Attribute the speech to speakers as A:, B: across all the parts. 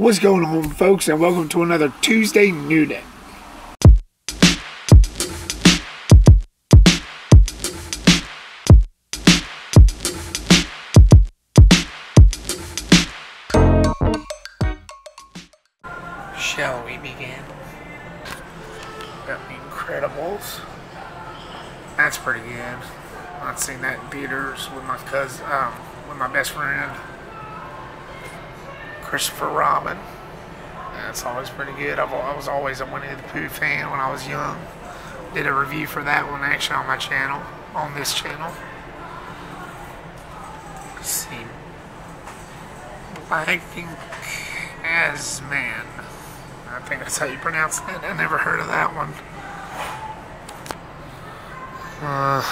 A: What's going on, folks, and welcome to another Tuesday New Day. Shall we begin? Got the Incredibles. That's pretty good. I've seen that in theaters with my cousin, um, with my best friend. Christopher Robin. That's always pretty good. I've, I was always a Winnie the Pooh fan when I was young. Did a review for that one actually on my channel, on this channel. Let's see. As man. I think that's how you pronounce that. I never heard of that one. Uh,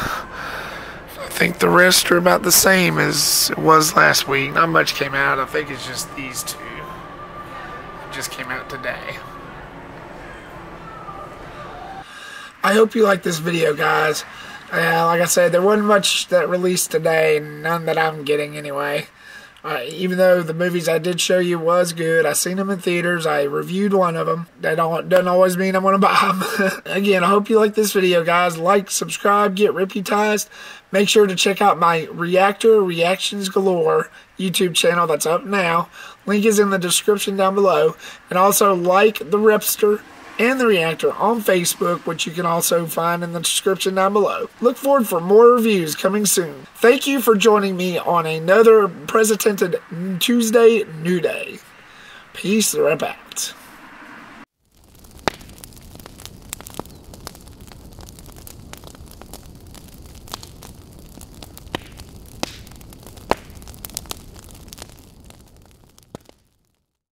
A: I think the rest are about the same as it was last week. Not much came out. I think it's just these two. It just came out today. I hope you like this video, guys. Uh, like I said, there wasn't much that released today, none that I'm getting anyway. Even though the movies I did show you was good, I seen them in theaters. I reviewed one of them. That don't, doesn't always mean I'm to buy them. Again, I hope you like this video, guys. Like, subscribe, get reputized. Make sure to check out my Reactor Reactions Galore YouTube channel that's up now. Link is in the description down below. And also like the Repster and the reactor on Facebook, which you can also find in the description down below. Look forward for more reviews coming soon. Thank you for joining me on another Presented Tuesday New Day. Peace, the rep out.